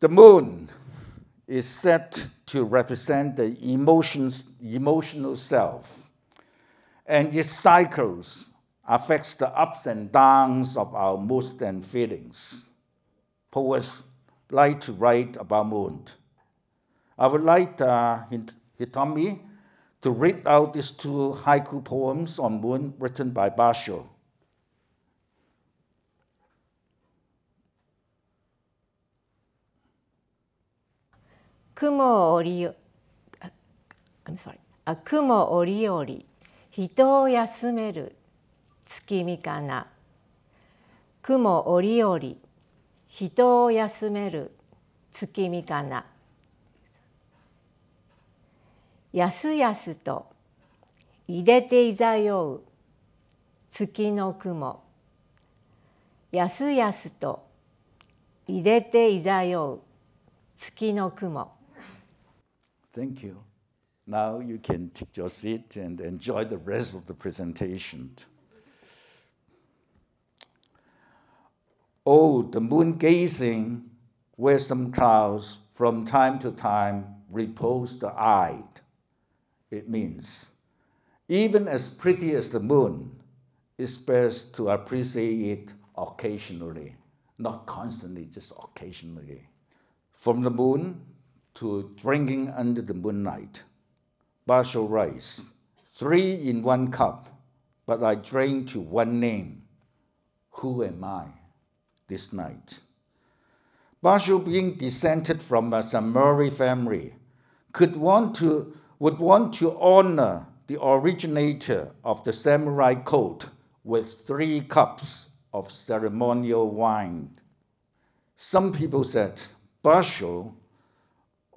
The moon is said to represent the emotions, emotional self, and its cycles affects the ups and downs of our moods and feelings. Poets like to write about moon. I would like uh, Hitomi to read out these two haiku poems on moon written by Basho. Kumo ori, I'm sorry. あ雲折々人を休める月見かな雲折々人を休める月見かなやすやすといでていざよう。月の雲やすやすといでていざよう。月の雲 Thank you. Now you can take your seat and enjoy the rest of the presentation. Oh, the moon gazing, where some clouds from time to time repose the eye. It means, even as pretty as the moon, it's best to appreciate it occasionally, not constantly, just occasionally. From the moon to drinking under the moonlight. Basho writes, three in one cup, but I drink to one name. Who am I this night? Basho, being descended from a samurai family, could want to, would want to honor the originator of the samurai code with three cups of ceremonial wine. Some people said Basho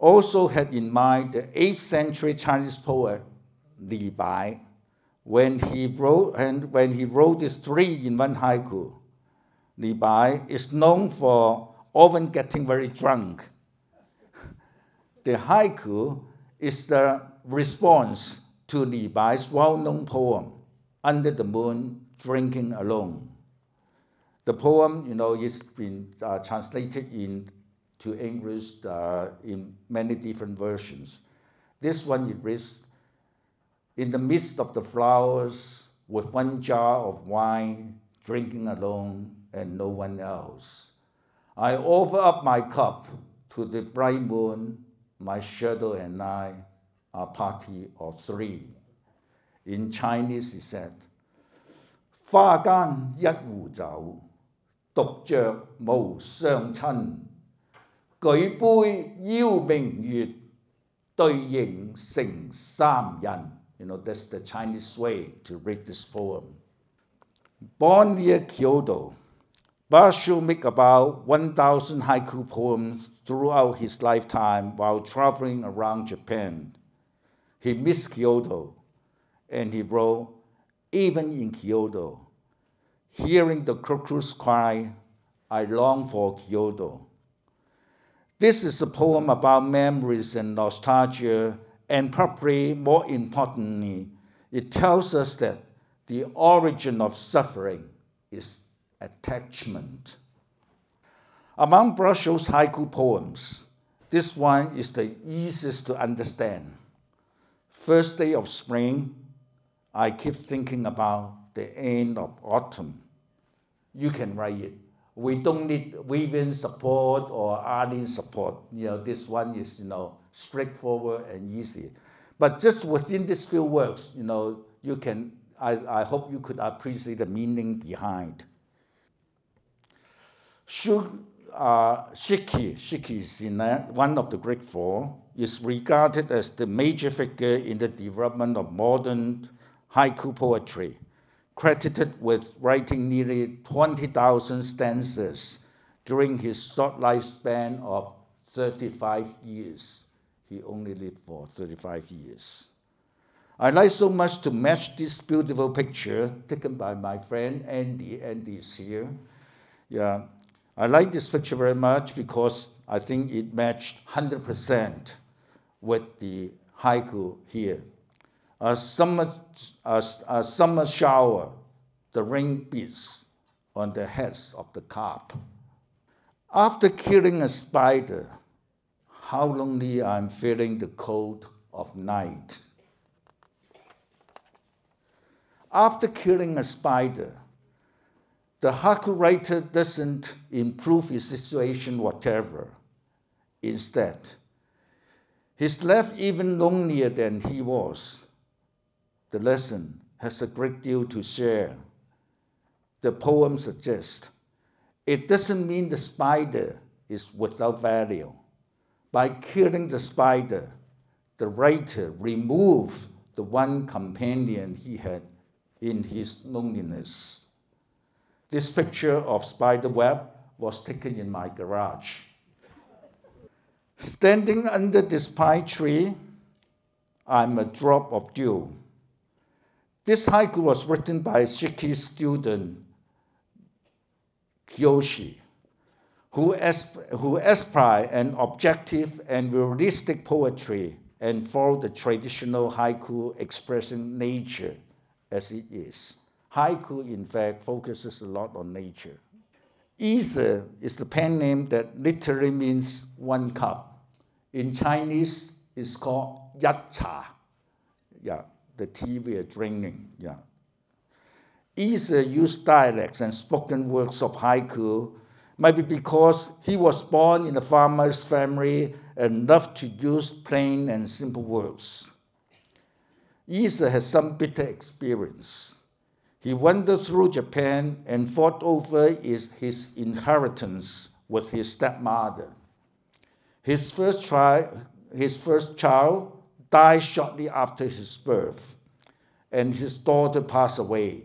also had in mind the 8th century Chinese poet Li Bai when he wrote, and when he wrote this three in one haiku. Li Bai is known for often getting very drunk. The haiku is the response to Li Bai's well-known poem, Under the Moon, Drinking Alone. The poem, you know, has been uh, translated in to English uh, in many different versions. This one it reads, in the midst of the flowers, with one jar of wine, drinking alone and no one else. I offer up my cup to the bright moon, my shadow and I, a party of three. In Chinese, he said, 花間一壺酒，獨酌無相親。 舉杯邀明月，對影成三人。You know, that's the Chinese way to read this poem. Born near Kyoto, Basho made about 1,000 haiku poems throughout his lifetime while traveling around Japan. He missed Kyoto, and he wrote, even in Kyoto, hearing the cuckoo's cry, I long for Kyoto. This is a poem about memories and nostalgia, and probably more importantly, it tells us that the origin of suffering is attachment. Among Basho's haiku poems, this one is the easiest to understand. First day of spring, I keep thinking about the end of autumn. You can write it we don't need Vivian support or Arlene support. You know, this one is, you know, straightforward and easy. But just within these few words, you know, you can, I, I hope you could appreciate the meaning behind. Shuk, uh, Shiki, Shiki is in one of the Greek four, is regarded as the major figure in the development of modern haiku poetry credited with writing nearly 20,000 stanzas during his short lifespan of 35 years. He only lived for 35 years. I like so much to match this beautiful picture taken by my friend Andy. Andy is here. Yeah, I like this picture very much because I think it matched 100% with the haiku here a summer, a, a summer shower, the rain beats on the heads of the carp. After killing a spider, how lonely I'm feeling the cold of night. After killing a spider, the haiku writer doesn't improve his situation whatever. Instead, he's left even lonelier than he was. The lesson has a great deal to share. The poem suggests it doesn't mean the spider is without value. By killing the spider, the writer removed the one companion he had in his loneliness. This picture of spider web was taken in my garage. Standing under this pine tree, I'm a drop of dew. This haiku was written by Shiki student Kyoshi, who, asp- who aspire an objective and realistic poetry and follow the traditional haiku expressing nature as it is. Haiku, in fact, focuses a lot on nature. Issa is the pen name that literally means one cup. In Chinese, it's called yat cha. Yeah, the we are drinking. Yeah. Issa used dialects and spoken words of haiku, maybe because he was born in a farmer's family and loved to use plain and simple words. Issa has some bitter experience. He wandered through Japan and fought over his, his inheritance with his stepmother. His first, tri- his first child died shortly after his birth, and his daughter passed away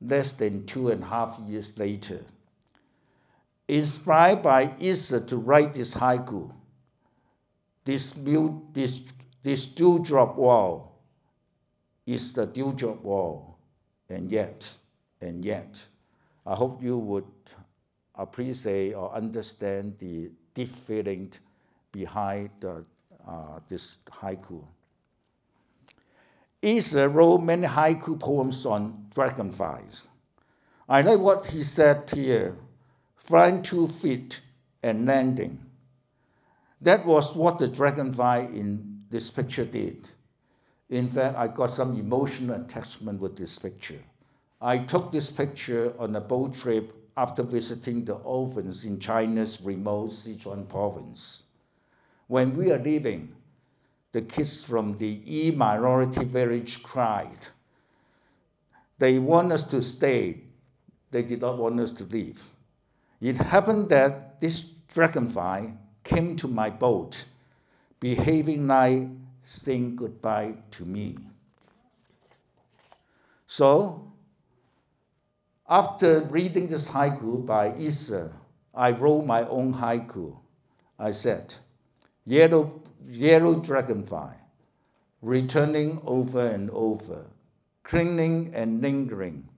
less than two and a half years later. Inspired by Issa to write this haiku, this, this, this dewdrop wall is the dewdrop wall, and yet, and yet, I hope you would appreciate or understand the deep feeling behind uh, uh, this haiku. Issa wrote many haiku poems on dragonflies. I like what he said here flying two feet and landing. That was what the dragonfly in this picture did. In fact, I got some emotional attachment with this picture. I took this picture on a boat trip after visiting the orphans in China's remote Sichuan province. When we are leaving, the kids from the E minority village cried. They want us to stay. They did not want us to leave. It happened that this dragonfly came to my boat, behaving like saying goodbye to me. So, after reading this haiku by Issa, I wrote my own haiku. I said, Yellow, yellow dragonfly, returning over and over, clinging and lingering,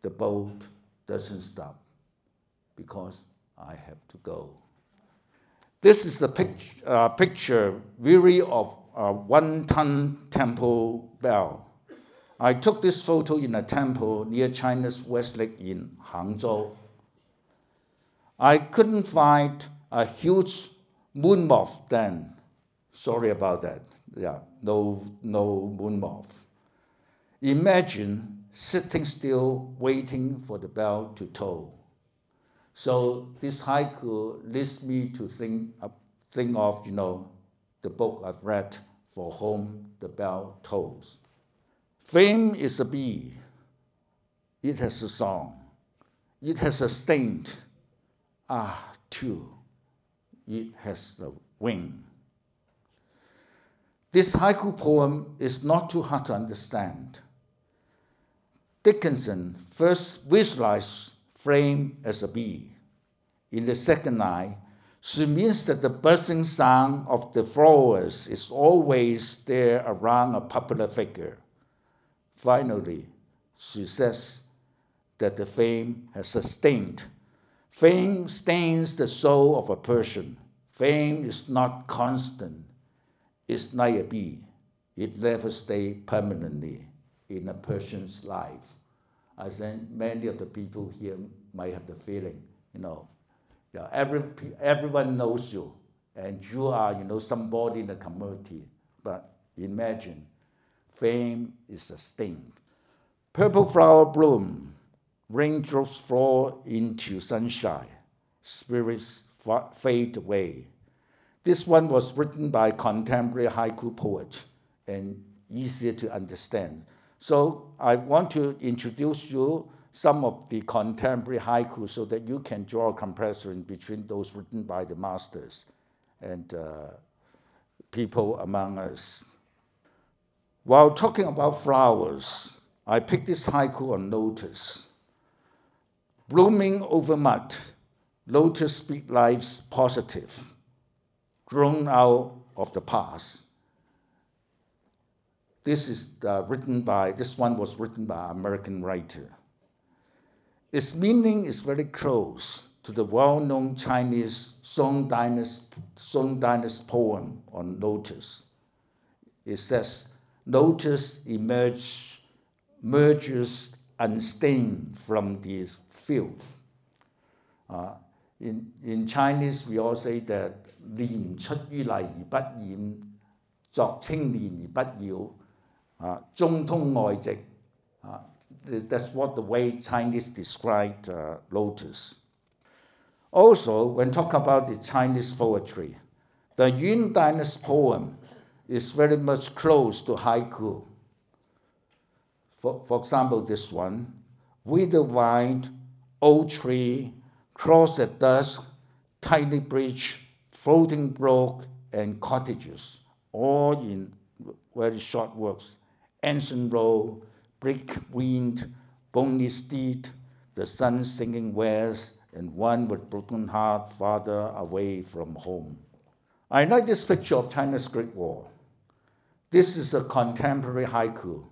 the boat doesn't stop because I have to go. This is the pic- uh, picture, weary of a one ton temple bell. I took this photo in a temple near China's West Lake in Hangzhou. I couldn't find a huge moon moth then. Sorry about that. Yeah, no, no moon moth. Imagine sitting still waiting for the bell to toll. So this haiku leads me to think, think of, you know, the book I've read, For Whom the Bell Tolls. Fame is a bee. It has a song. It has a sting. Ah, too. It has the wing. This haiku poem is not too hard to understand. Dickinson first visualized flame as a bee. In the second line, she means that the buzzing sound of the flowers is always there around a popular figure. Finally, she says that the fame has sustained. Fame stains the soul of a person. Fame is not constant. It's like a bee. It never stays permanently in a person's life. I think many of the people here might have the feeling, you know, every, everyone knows you, and you are, you know, somebody in the community. But imagine, fame is sustained. Purple flower bloom, raindrops fall into sunshine, spirits fade away. This one was written by contemporary haiku poet and easier to understand. So I want to introduce you some of the contemporary haiku so that you can draw a comparison between those written by the masters and uh, people among us. While talking about flowers, I picked this haiku on lotus. Blooming over mud, lotus speak life's positive, grown out of the past. This is uh, written by, this one was written by an American writer. Its meaning is very close to the well-known Chinese Song Dynasty, Song Dynasty poem on lotus. It says, lotus emerge, emerges unstained from the filth. Uh, in, in Chinese, we all say that 年出淤泥而不染，濯清漣而不妖。Uh, 中通外直, uh, uh that's what the way Chinese described uh, lotus. Also, when talk about the Chinese poetry, the Yuan Dynasty poem is very much close to haiku. For, for example, this one, vine, old tree, cross at dusk, tiny bridge, floating brook, and cottages, all in very short works. Ancient road, brick wind, bony steed, the sun singing west, and one with broken heart farther away from home. I like this picture of China's Great Wall. This is a contemporary haiku.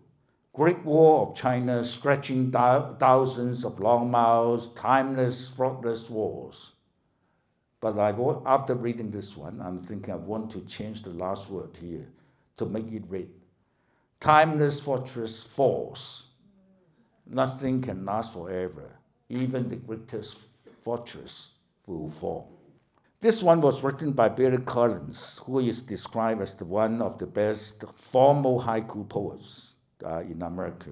Great Wall of China stretching thousands of long miles, timeless, faultless walls. But I, after reading this one, I'm thinking I want to change the last word here to make it read Timeless fortress falls. Nothing can last forever. Even the greatest fortress will fall. This one was written by Billy Collins, who is described as the one of the best formal haiku poets uh, in America.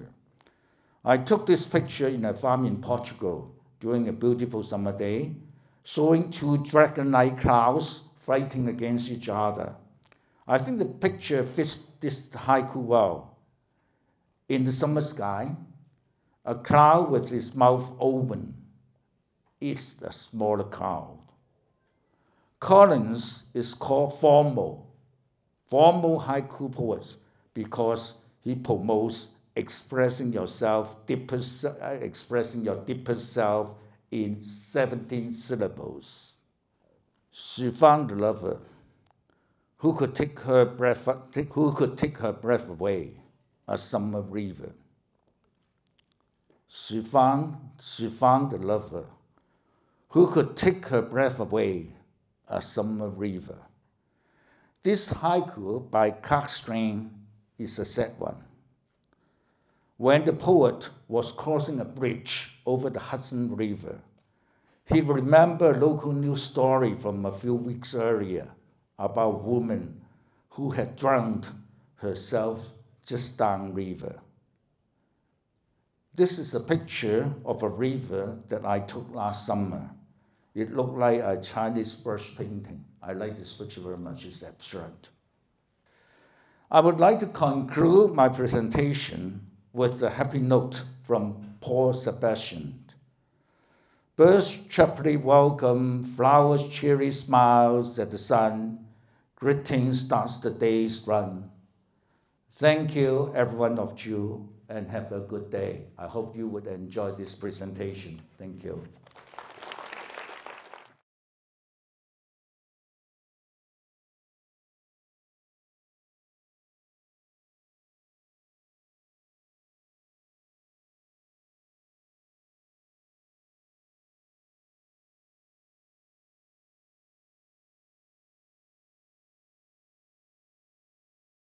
I took this picture in a farm in Portugal during a beautiful summer day, showing two dragon-like clouds fighting against each other. I think the picture fits this haiku well. In the summer sky, a cloud with its mouth open is a smaller cloud. Collins is called formal, formal haiku poet because he promotes expressing yourself, deepest, uh, expressing your deepest self in 17 syllables. She found a lover who could take her breath, who could take her breath away, a summer river. She found, she found a lover who could take her breath away, a summer river. This haiku by Clark Strand is a sad one. When the poet was crossing a bridge over the Hudson River, he remembered a local news story from a few weeks earlier about a woman who had drowned herself just downriver. This is a picture of a river that I took last summer. It looked like a Chinese brush painting. I like this picture very much, it's abstract. I would like to conclude my presentation with a happy note from Paul Sebastian. Birds chirpily welcome, flowers cheery smiles at the sun, Greetings starts the day's run. Thank you, everyone of you, and have a good day. I hope you would enjoy this presentation. Thank you.